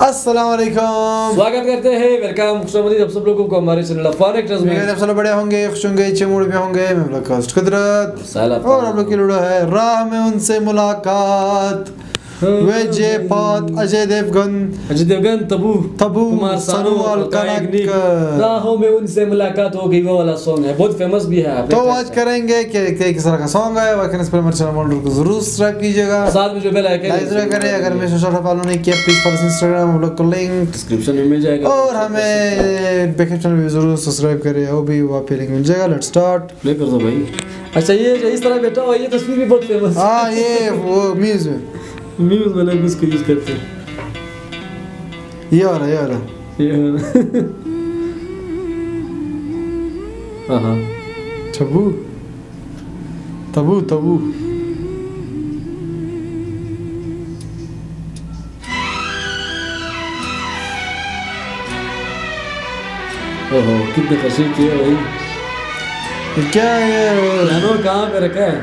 السلام علیکم۔ سواگت کرتے ہیں۔ ویلکم خوش آمدید آپ سب لوگوں کو ہمارے چینل افان ایکٹرز میں۔ آپ سب بڑے ہوں گے خوش ہوں گے اچھے موڑ پہ ہوں گے۔ میں ملاقات قدرت۔ اور آپ لوگ کی لوڑا ہے راہ میں ان سے ملاقات۔ ویجے پات اجے دیوگن اجے دیوگن تبو تبو کمار سانو اور کنک راہوں میں ان سے ملاقات ہو گئی وہ والا سونگ ہے. بہت فیمس بھی ہے تو آج کریں گے کہ ایک طرح کا سونگ ہے ویکن اس پر مرچنل چینل مانڈر کو ضرور سبسکرائب کیجیے گا. ساتھ میں جو بیل آئیکن لائک ضرور کریں اگر میں شوشل سوشل فالو نہیں کیا پلیز فالو انسٹرگرام ہم لوگ کو لنک ڈسکرپشن میں مل جائے گا۔ اور ہمیں بیکپ چینل بھی ضرور سبسکرائب کریں وہ بھی وہاں پہ لنک مل جائے گا۔ لیٹ سٹارٹ پلے کر دو بھائی۔ اچھا یہ اس طرح بیٹھا ہوا یہ تصویر بھی بہت فیمس ہے۔ ہاں یہ وہ میمز میں۔ میمز میوز والا اس کو یوز کرتے ہیں۔ یہ آ رہا ہے یہ آ رہا ہے یہ آ رہا ہے چھبو تبو تبو۔ اوہو کتنے کشی کیے بھائی۔ کیا ہے رہنو کہاں پہ رکھا ہے؟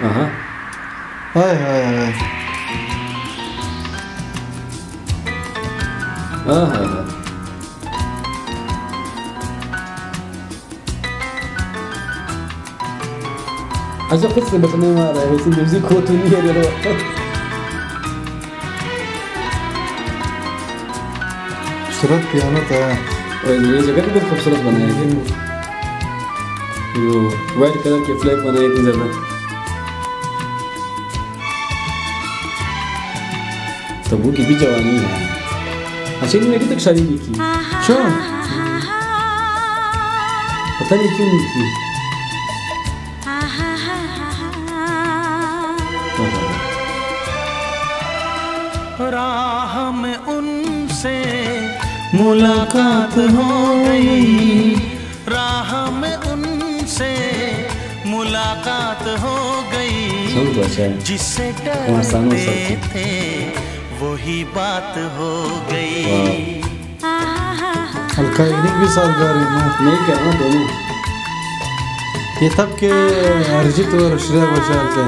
ہاں۔, ہاں۔ はいはいはいあはいはい اچھا خود سے بچنے میں آ رہا ہے ویسے میوزک ہو تو نہیں ہے میرے خوبصورت قیامت ہے اور یہ جگہ بھی بہت خوبصورت بنائی ہے وائٹ کلر کے فلیک بنائے تھے زیادہ تو ابو کی بھی جوانی ہے اچھا نے ابھی تک شادی نہیں کی راہ میں ان سے ملاقات ہو گئی راہ میں ان سے ملاقات ہو گئی جسے ڈرتے تھے وہی بات ہو گئی۔ ہلکا ایک بھی ساتھ گا رہی نا میں کہہ رہا ہوں دونوں۔ یہ تب کہ ارجیت اور شریا گھوشال کے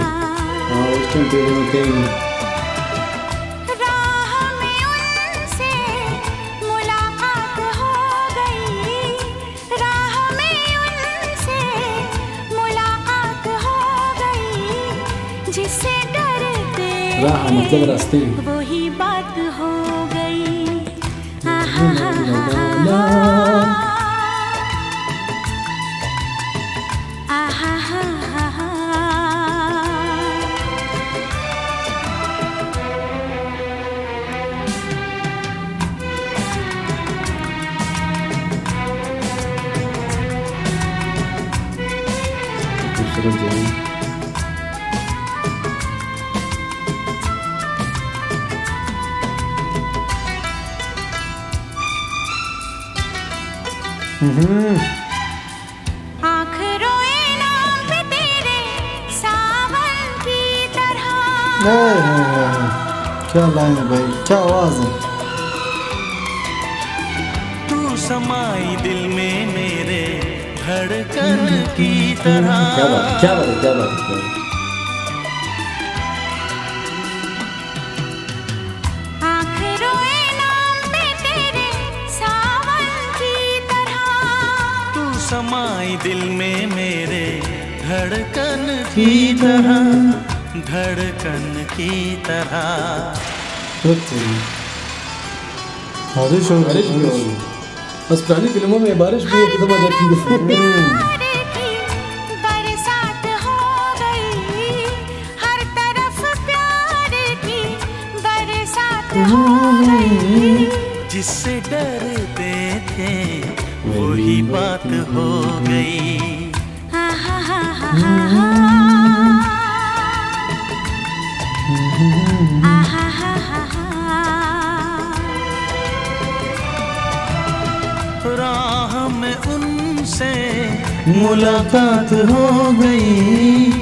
ہاں اس کے پہ دونوں کہیں گے راحة مطلب راستين Gracias. کیا لائن ہے بھائی کیا آواز ہے تو سمائی دل میں میرے دھڑکن کی طرح کیا بات کیا بات کیا آئی دل میں میرے دھڑکن کی طرح دھڑکن کی طرح۔ بارش ہو بارش ہو بس پرانی فلموں میں بارش بھی ایک دم آ جاتی ہے۔ جس سے ڈرتے تھے وہی بات ہو گئی۔ راہ میں ان سے ملاقات ہو گئی۔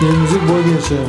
Temizlik boy geçiyor.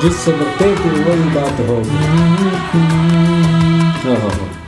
just some think and worry about the whole thing. Uh-huh. Oh,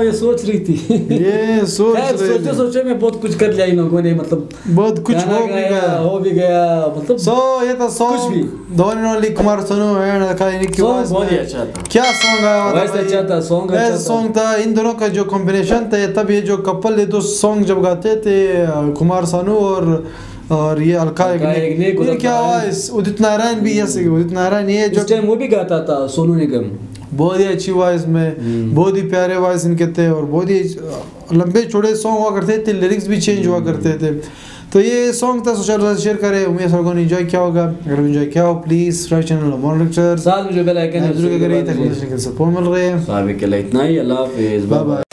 ہاں یہ سوچ رہی تھی یہ سوچ سوچے سوچے میں بہت کچھ کر لیا ان لوگوں نے مطلب بہت کچھ ہو بھی گیا ہو بھی گیا مطلب سو یہ تھا کچھ بھی سانگ دون اینڈ اونلی کمار سنو اینڈ کائنی کی آواز بہت ہی اچھا تھا کیا سانگ آیا ویسے اچھا تھا سانگ اچھا تھا سانگ تھا ان دونوں کا جو کمبینیشن تھا تب یہ جو کپل یہ دو سانگ جب گاتے تھے کمار سانو اور اور یہ الکا ادت یہ کیا۔ آواز ادت نارائن بھی ایسے ادت نارائن یہ جو اس ٹائم وہ بھی گاتا تھا سونو نگم بہت ہی اچھی وائس میں بہت ہی پیارے وائس ان کے تھے اور بہت ہی لمبے چوڑے سانگ ہوا کرتے تھے لیرکس بھی چینج ہوا کرتے تھے۔ تو یہ سانگ تھا سوشل میڈیا شیئر کرے۔ امید لوگوں نے انجوائے کیا ہوگا؟ اگر انجوائے کیا ہو پلیز فرائیو چینل مون لیکچر ساتھ میں جو بیل آئیکن ہے ضرور کریں تاکہ سپورٹ مل رہے۔ ہیں صاحب کے لیے اتنا ہی اللہ حافظ۔ Bye bye